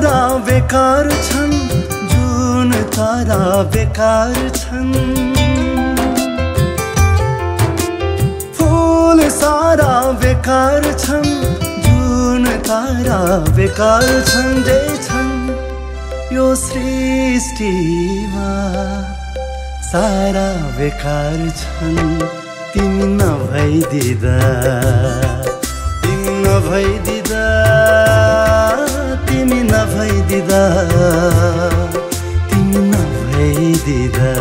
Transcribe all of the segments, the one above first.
सारा बेकार छन् जुन तारा बेकार छन्। फुल सारा बेकार छन् जुन तारा बेकार छन् जे छन् यो सृष्टिमा सारा बेकार छन्। तिमी नभइदिँदा तिमी नभइदिँदा तिमी नभइदिँदा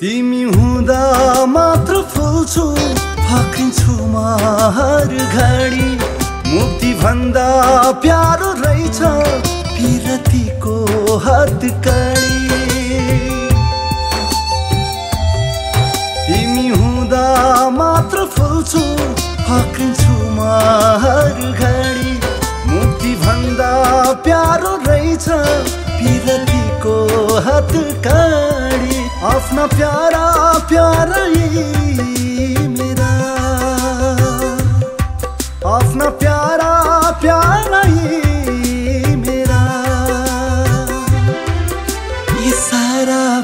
तिमी हुँदा मात्र फुल्छु। फक्रिन्छु म हर घडी। मुक्ति भन्दा प्यारो रहेछ पिरतीको हतकडी। तिमी हुँदा मात्र फुल्छु फक्रिन्छु म हर घडी। मुक्ति भन्दा प्यारो रहेछ पिरतीको हतकडी। आफ्ना प्यारा प्यारा।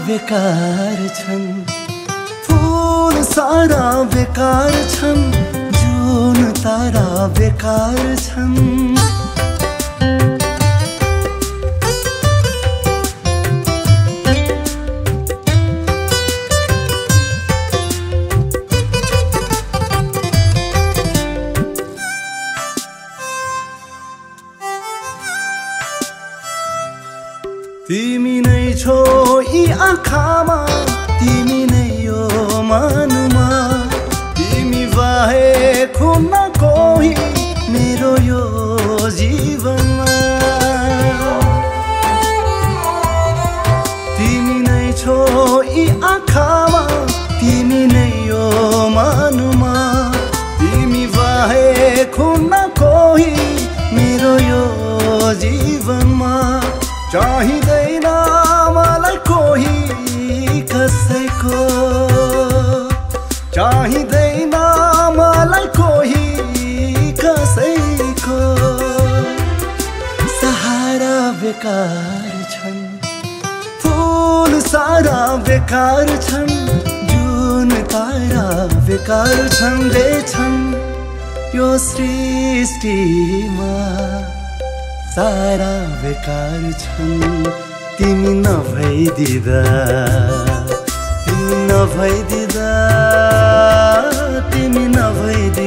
बेकार छन्। फुल सारा बेकार छन् जुन तारा बेकार छन्। तिमी नै छौ यी आँखामा तिमी नै यो मनमा। तिमी बाहेक हुन्न कोही मेरो यो जीवनमा। तिमी नै छौ यी आँखामा तिमी नै यो मनमा। तिमी बाहेक हुन्न कोही मेरो यो जीवनमा। चाहिँदैन चाहिँदैन मलाई कोही कसैको। सहारा बेकार छन् फुल सारा बेकार छन् जुन तारा बेकार छन् छन् यो सृष्टिमा सारा बेकार छन्। तिमी नभइदिँदा तिमी नभइदिँदा